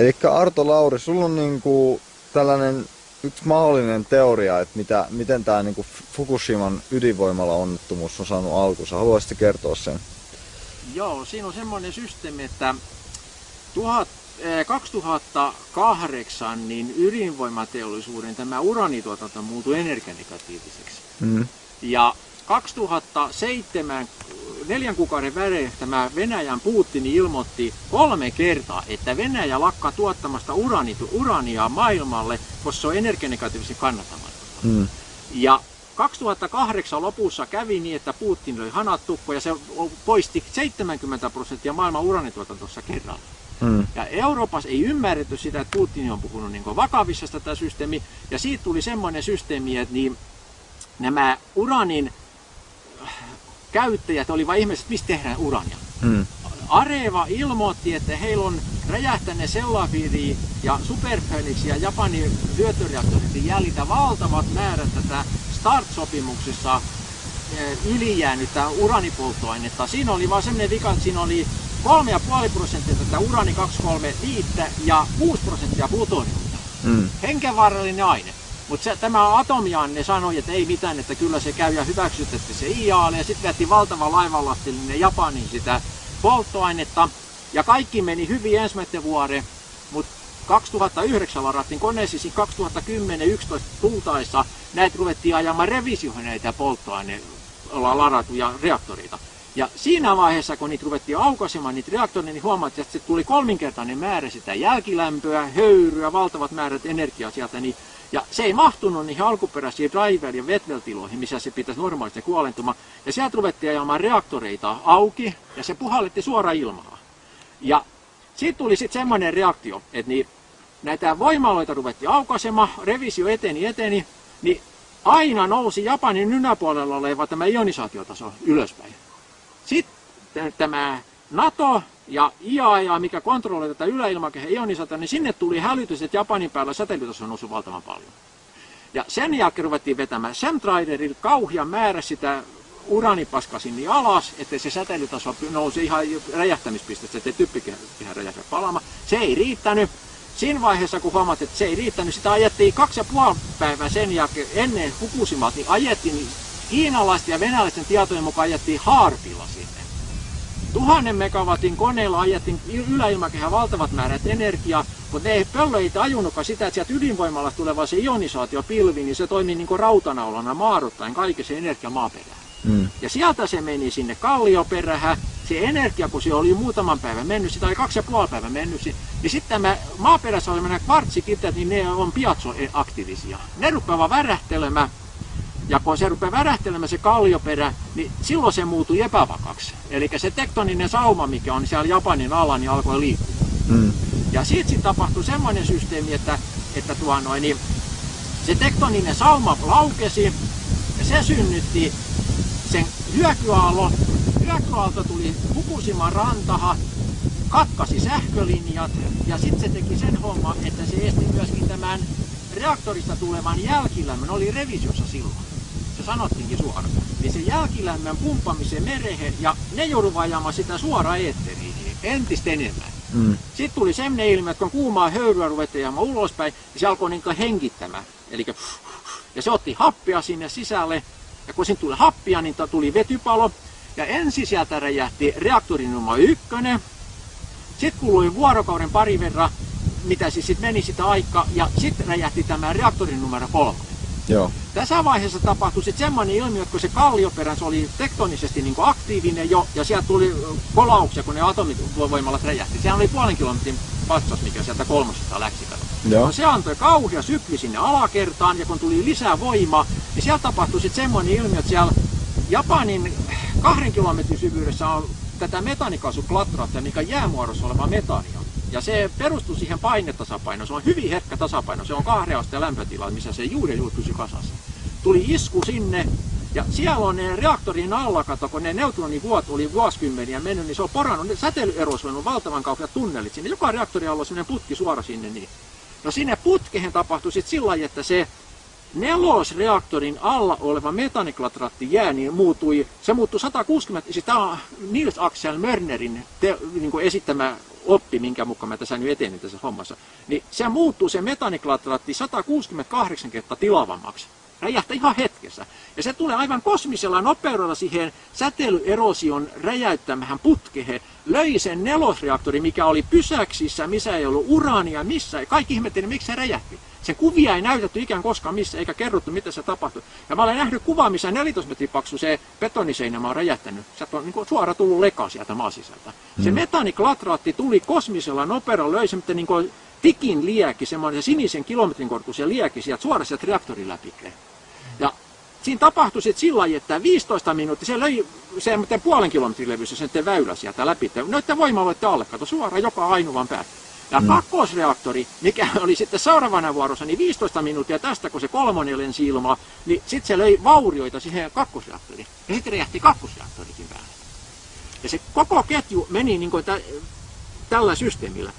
Eli Arto Lauri, sulla on niinku tällainen yksi mahdollinen teoria, että mitä, miten tämä niinku Fukushiman ydinvoimala onnettomuus on saanut alkunsa. Haluaisitte kertoa sen? Joo, siinä on semmoinen systeemi, että tuhat, 2008 niin ydinvoimateollisuuden tämä uranituotanto muutui energianegatiiviseksi. Mm. Ja 2007 neljän kuukauden välein tämä Venäjän Putin ilmoitti kolme kertaa, että Venäjä lakkaa tuottamasta urani, urania maailmalle, koska se on energianegatiivisesti kannattamatonta. Mm. Ja 2008 lopussa kävi niin, että Putin löi hanat tukko ja se poisti 70 prosenttia maailman uranituotantossa kerralla. Mm. Ja Euroopassa ei ymmärretty sitä, että Putin on puhunut niin vakavissa tätä systeemi. Ja siitä tuli semmoinen systeemi, että niin nämä uranin käyttäjät olivat ihmiset, mistä tehdään urania. Mm. Areva ilmoitti, että heillä on räjähtäneet Sellafiiri ja Superfelix ja Japanin hyötyreaktorit jäljitä valtavat määrät tätä START-sopimuksessa eh, ylijäänyttä uranipolttoainetta. Siinä oli vaan sellainen vika, että siinä oli 3,5 prosenttia tätä urani 235 ja 6 prosenttia plutoniumta. Mm. Henkenvaarallinen aine. Mutta tämä atomianne sanoi, että ei mitään, että kyllä se käy ja hyväksytettiin se IAL ja sitten vietti valtava laivanlastillinen Japanin sitä polttoainetta. Ja kaikki meni hyvin ensimmäinen vuore, mutta 2009 ladattiin koneisiin 2010-2011 tultaessa näitä ruvettiin ajamaan revisioihin näitä polttoaineella ladattuja reaktoreita. Ja siinä vaiheessa, kun niitä ruvettiin aukaisemaan, niitä reaktoreita, niin huomattiin, että se tuli kolminkertainen määrä sitä jälkilämpöä, höyryä, valtavat määrät energiaa sieltä, niin ja se ei mahtunut niihin alkuperäisiin driver- ja Vettel-tiloihin, missä se pitäisi normaalisti kuolentuma. Ja sieltä ruvettiin ajamaan reaktoreita auki ja se puhalletti suora ilmaa. Ja siitä tuli sitten semmoinen reaktio, että niin, näitä voimaloita ruvettiin aukaisemaan, revisio eteni eteni, niin aina nousi Japanin yläpuolella oleva tämä ionisaatiotaso ylöspäin. Sitten tämä NATO ja IAEA, mikä kontrolloi tätä yläilmakehän ionisata, niin sinne tuli hälytys, että Japanin päällä säteilytaso nousi valtavan paljon. Ja sen jälkeen ruvettiin vetämään Chemtraderilla kauhia määrä sitä uranipaska sinne alas, että se säteilytaso nousi ihan räjähtämispisteestä, ettei typpikehä räjähdä palaamaan. Se ei riittänyt. Siinä vaiheessa, kun huomattiin, että se ei riittänyt, sitä ajettiin kaksi ja puoli päivää sen jälkeen ennen Fukushimaa, niin ajettiin niin kiinalaisten ja venäläisten tietojen mukaan ajettiin haarpilla sinne. Tuhannen megawatin koneella ajettiin yläilmakehä valtavat määrät energiaa, mutta ne pöllö ei tajunnutkaan sitä, että sieltä ydinvoimalla tuleva se ionisaatiopilvi, niin se toimii niin kuin rautanaulana maaruttaen kaiken se energia maaperään. Mm. Ja sieltä se meni sinne kallioperähän, se energia, kun se oli muutaman päivän mennyt, oli kaksi ja puoli päivän mennyt, niin sitten tämä maaperässä olevana kvartsikität, niin ne on piazzoaktiivisia. Ne rupeavat värähtelemään ja kun se rupeaa värähtelemään se kallioperä, niin silloin se muutui epävakaksi. Eli se tektoninen sauma, mikä on siellä Japanin alla, niin alkoi liikkua. Mm. Ja siitä sitten tapahtui semmoinen systeemi, että, että tuo noin, niin se tektoninen sauma laukesi ja se synnytti sen hyökyaallon. Hyökyaalto tuli Fukushiman rantaha, katkasi sähkölinjat ja sitten se teki sen homman, että se esti myöskin tämän reaktorista tulevan jälkilämmön, oli revisiossa silloin sanottiinkin suoraan, niin se jälkilämmön pumppamisen merehe ja ne jouduvat ajamaan sitä suoraan eetteriin entistä enemmän. Mm. Sitten tuli semmoinen ilme, että kun kuumaa höyryä ruvettiin ajamaan ulospäin, niin se alkoi niin hengittämään. Eli ja se otti happia sinne sisälle, ja kun siinä tuli happia, niin tuli vetypalo, ja ensin sieltä räjähti reaktori numero ykkönen, sitten kului vuorokauden pari verran, mitä siis sitten meni sitä aikaa, ja sitten räjähti tämä reaktori numero kolme. Joo. Tässä vaiheessa tapahtui sitten semmoinen ilmiö, että kun se kallioperä se oli tektonisesti niin aktiivinen jo, ja sieltä tuli kolauksia, kun ne atomivoimalat räjähti. Sehän oli puolen kilometrin patsas, mikä sieltä kolmosesta läksi Joo. No se antoi kauhia sykli sinne alakertaan, ja kun tuli lisää voimaa, niin siellä tapahtui sitten semmoinen ilmiö, että siellä Japanin kahden kilometrin syvyydessä on tätä metaanikaasuplatrautta, mikä jäämuodossa oleva metaania. Ja se perustuu siihen painetasapainoon. Se on hyvin herkkä tasapaino. Se on kahden asteen lämpötila, missä se juuri juuri pysyy kasassa. Tuli isku sinne, ja siellä on ne reaktorin alla, kato, kun ne neutronivuot oli vuosikymmeniä mennyt, niin se on porannut, ne säteilyeroissa on valtavan kauheat tunnelit sinne. Joka reaktori alla on putki suora sinne. Niin. No sinne putkehen tapahtui sitten sillä lailla, että se nelosreaktorin alla oleva metaniklatratti jää, niin muutui, se muuttui 160, siis tämä on Nils Axel Mörnerin te, niin esittämä oppi, minkä mukaan mä tässä nyt etenin tässä hommassa, niin se muuttuu se metaniklatraatti 168 kertaa tilavammaksi räjähtää ihan hetkessä. Ja se tulee aivan kosmisella nopeudella siihen säteilyerosion räjäyttämähän putkehen, löi sen nelosreaktori, mikä oli pysäksissä, missä ei ollut uraania, missä. Kaikki ihmetteli, miksi se räjähti. Sen kuvia ei näytetty ikään koskaan missä, eikä kerrottu, mitä se tapahtui. Ja mä olen nähnyt kuvaa, missä 14 metrin paksu se betoniseinämä on räjähtänyt. Sieltä on niin suora tullut leka sieltä maasisältä. Mm. Se metaniklatraatti tuli kosmisella nopeudella, löi se niin kuin tikin liäki, semmoinen sinisen kilometrin korkuisen liäki sieltä suoraan sieltä reaktorin läpi. Ja siinä tapahtui sitten sillä lailla, että 15 minuuttia se löi se puolen kilometrin levyssä sen väylä sieltä läpi. Noiden voimaloiden alle, kato suoraan joka ainuvan päät. Ja mm. kakkosreaktori, mikä oli sitten seuraavana vuorossa, niin 15 minuuttia tästä, kun se kolmonen lensi ilmaa, niin sitten se löi vaurioita siihen kakkosreaktoriin. Ja sitten räjähti kakkosreaktorikin päälle. Ja se koko ketju meni niin kuin tä, tällä systeemillä.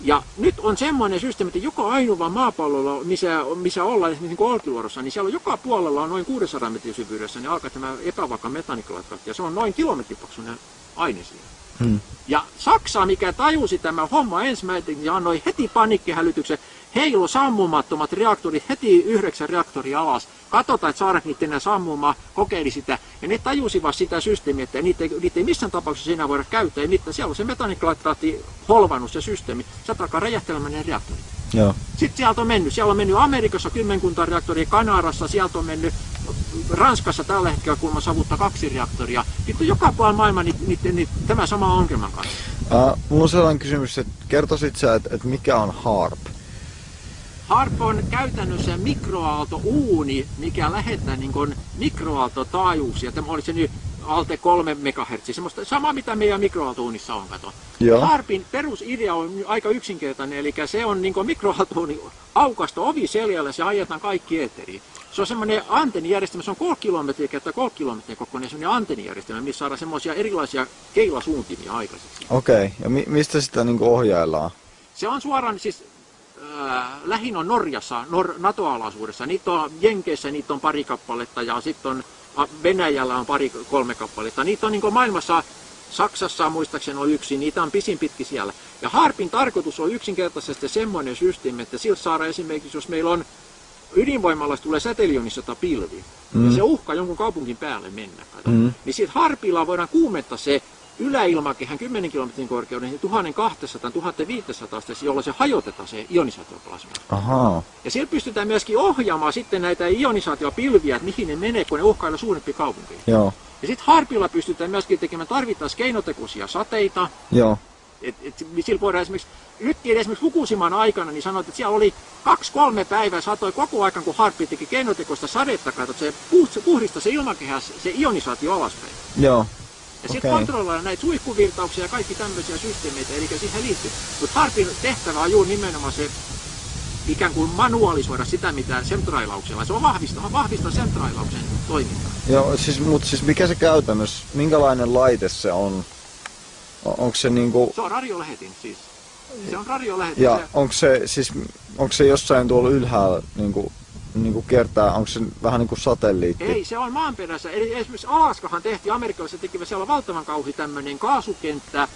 Ja nyt on semmoinen systeemi, että joka ainoa maapallolla, missä, missä ollaan esimerkiksi niin niin siellä joka puolella on noin 600 metrin syvyydessä, niin alkaa tämä epävaka metanikkalaitkatti, ja se on noin kilometripaksuinen aine siellä. Hmm. Ja Saksa, mikä tajusi tämä homma ensimmäinen, ja annoi heti panikkihälytyksen, heilo sammumattomat reaktorit, heti yhdeksän reaktoria alas. Katsotaan, että saadaan niitä sammumaan, kokeili sitä. Ja ne tajusivat sitä systeemiä, että niitä niitä ei missään tapauksessa enää voida käyttää. Ei mitään. Siellä on se metaniklatraatti holvannut se systeemi. Se alkaa räjähtelemään ne reaktorit. Joo. Sitten sieltä on mennyt. Siellä on mennyt Amerikassa kymmenkunta reaktoria, Kanarassa, sieltä on mennyt Ranskassa tällä hetkellä kuulemma savuttaa kaksi reaktoria. Vittu joka puolella maailma niin, niin, niin, tämä sama ongelman kanssa. Uh, mulla on sellainen kysymys, että kertoisit sä, että, että mikä on HARP? HARP on käytännössä mikroaaltouuni, mikä lähettää niin mikroaaltotaajuuksia. Tämä oli se nyt alte 3 MHz, semmoista sama mitä meidän mikroaaltouunissa on, kato. Joo. Harpin perusidea on aika yksinkertainen, eli se on niin mikroaaltouuni aukasta ovi seljällä, se ajetaan kaikki eetteriin. Se on semmoinen antennijärjestelmä, se on 3 kilometriä kertaa 3 kilometriä kokoinen semmoinen antennijärjestelmä, missä saadaan semmoisia erilaisia keilasuuntimia aikaiseksi. Okei, okay. ja mi- mistä sitä niin ohjaillaan? Se on suoraan, siis äh, lähin on Norjassa, Nor- NATO-alaisuudessa. Niitä on Jenkeissä, niitä on pari kappaletta ja sitten on Venäjällä on pari kolme kappaletta. Niitä on niin maailmassa, Saksassa muistaakseni on yksi, niitä on pisin pitki siellä. Ja Harpin tarkoitus on yksinkertaisesti semmoinen systeemi, että sillä saadaan esimerkiksi, jos meillä on ydinvoimalasta tulee säteilionissa pilvi, mm. ja se uhkaa jonkun kaupunkin päälle mennä, kato, mm. niin siitä harpilla voidaan kuumentaa se yläilmakehän 10 kilometrin korkeuden 1200-1500 jolloin se hajotetaan se ionisaatioplasma. Aha. Ja sillä pystytään myöskin ohjaamaan sitten näitä ionisaatiopilviä, että mihin ne menee, kun ne uhkailla suurempi kaupunki. Joo. Ja sitten harpilla pystytään myöskin tekemään tarvittaessa keinotekoisia sateita. Joo. Et, et, sillä voidaan esimerkiksi, nytkin esimerkiksi Fukushiman aikana, niin sanoit, että siellä oli kaksi-kolme päivää satoi koko ajan, kun harppi teki keinotekoista sadetta, katsot, se puhdista se ilmakehä, se ionisaatio alaspäin. Joo. Ja sitten okay. kontrolloida näitä suihkuvirtauksia ja kaikki tämmöisiä systeemeitä, eli siihen liittyy. Mutta Harpin tehtävä on juuri nimenomaan se ikään kuin manualisoida sitä, mitä semtrailauksella. Se on vahvistaa, vahvistaa semtrailauksen toimintaa. Joo, siis, mutta siis mikä se käytännössä, minkälainen laite se on? Onko se niinku... Se on radiolähetin siis. Se on radiolähetin. Ja se... onko se, siis, onko se jossain tuolla ylhäällä niinku niin kuin kertaa, onko se vähän niin kuin satelliitti? Ei, se on maanperässä. Eli esimerkiksi Alaskahan tehtiin, amerikkalaiset tekivät siellä valtavan kauhi tämmöinen kaasukenttä,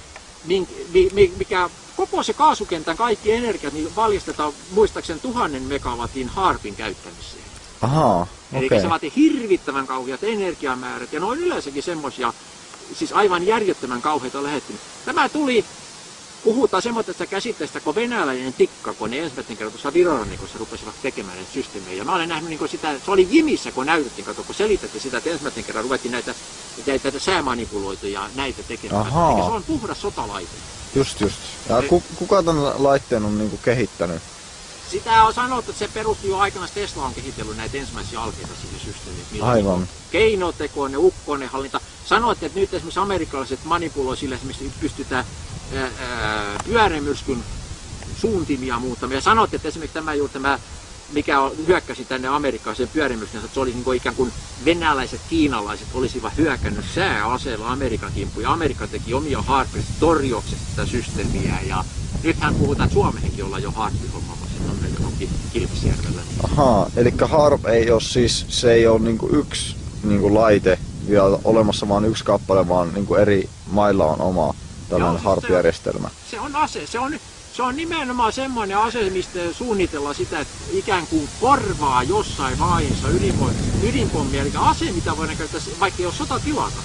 mikä koko se kaasukentän kaikki energiat niin valjastetaan muistaakseni tuhannen megawatin harpin käyttämiseen. Ahaa, Eli okay. se vaatii hirvittävän kauheat energiamäärät ja noin yleensäkin semmoisia, siis aivan järjettömän kauheita lähettymistä. Tämä tuli puhutaan semmoisesta käsitteestä kuin venäläinen tikka, kun ne ensimmäisen kerran tuossa Virorannikossa rupesivat tekemään näitä systeemejä. Ja mä olen nähnyt niin sitä, se oli Jimissä, kun näytettiin, kato, kun selitettiin sitä, että ensimmäisen kerran ruvettiin näitä, näitä, näitä säämanipuloituja näitä tekemään. Eli se on puhdas sotalaite. Just, just. Ja ku, kuka tämän laitteen on niin kehittänyt? Sitä on sanottu, että se perustuu jo aikana, Tesla on kehitellyt näitä ensimmäisiä alkeita siihen systeemiin. Aivan. Keinotekoinen, ukkonen hallinta. Sanoitte, että nyt esimerkiksi amerikkalaiset manipuloivat sillä esimerkiksi pystytään pyörämyrskyn suuntimia muuttamaan. Ja sanotte, että esimerkiksi tämä juuri tämä, mikä hyökkäsi tänne sen pyörämyrskyn, että se oli niin kuin ikään kuin venäläiset, kiinalaiset olisivat hyökännyt sääaseella Amerikan kimppuun. Ja Amerikka teki omia harpeja torjoksesta tätä systeemiä. Ja nythän puhutaan, että Suomeenkin ollaan jo harppi Kilpisjärvelle. Ahaa, eli harp ei ole siis, se ei ole niin kuin yksi niin kuin laite vielä olemassa, vaan yksi kappale, vaan niin kuin eri mailla on oma tällainen Joo, siis harpijärjestelmä. Se on ase. Se on, se on nimenomaan semmoinen ase, mistä suunnitellaan sitä, että ikään kuin korvaa jossain vaiheessa ydinpommi, ydinpommi eli ase, mitä voidaan käyttää, vaikka ei ole sotatilaka.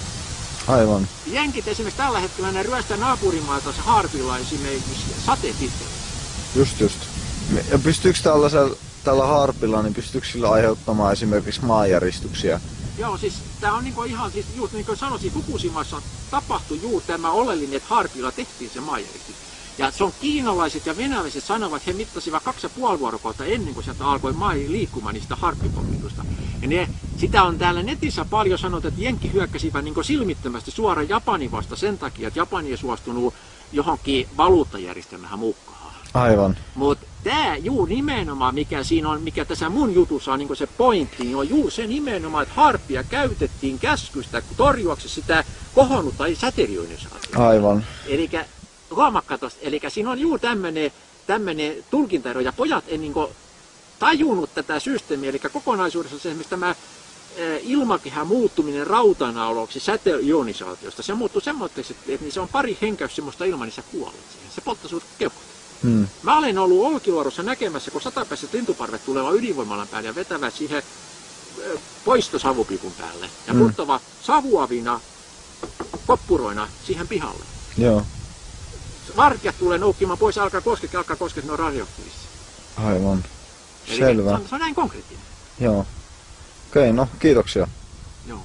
Aivan. Jenkit esimerkiksi tällä hetkellä ne ryöstää naapurimaita se harpilla esimerkiksi satepisteillä. Just just. Pystyykö tällaisella, tällä harpilla, niin pystyykö sillä aiheuttamaan esimerkiksi maanjäristyksiä? Joo, siis tämä on niinku ihan, siis just niin kuin sanoisin, Fukushimassa tapahtui juuri tämä oleellinen, että harpilla tehtiin se maanjäristys. Ja se on kiinalaiset ja venäläiset sanovat, he mittasivat kaksi ja puoli vuorokautta ennen kuin sieltä alkoi maa liikkumaan niistä harppipommitusta. Ja ne, sitä on täällä netissä paljon sanottu, että Jenkki hyökkäsivät niin silmittömästi suoraan Japanin vasta sen takia, että Japani ei suostunut johonkin valuuttajärjestelmähän mukaan. Aivan. Mutta tämä juu nimenomaan, mikä siinä on, mikä tässä mun jutussa on niin se pointti, niin on juu se nimenomaan, että harppia käytettiin käskystä torjuaksi sitä kohonnutta säterionisaatiota. Aivan. Eli huomakka tosta, eli siinä on juu tämmöinen tämmönen tulkintaero, ja pojat ei niin tajunnut tätä systeemiä, eli kokonaisuudessa se esimerkiksi tämä ilmakehän muuttuminen rautanaoloksi säteionisaatiosta, se muuttui semmoiseksi, että se on pari henkäys semmoista ilman, niin sä kuolet siihen. Se polttaa sut keuhkot. Hmm. Mä olen ollut Olkiluodossa näkemässä, kun satapäiset lintuparvet tulevat ydinvoimalan päälle ja vetävät siihen poistosavupipun päälle. Ja hmm. puttava savuavina koppuroina siihen pihalle. Joo. Vartijat tulee noukkimaan pois, alkaa kosket, alkaa kosket, ne on radioaktiivisia. Aivan. Eli Selvä. Se on, se on näin konkreettinen. Joo. Okei, no kiitoksia. Joo.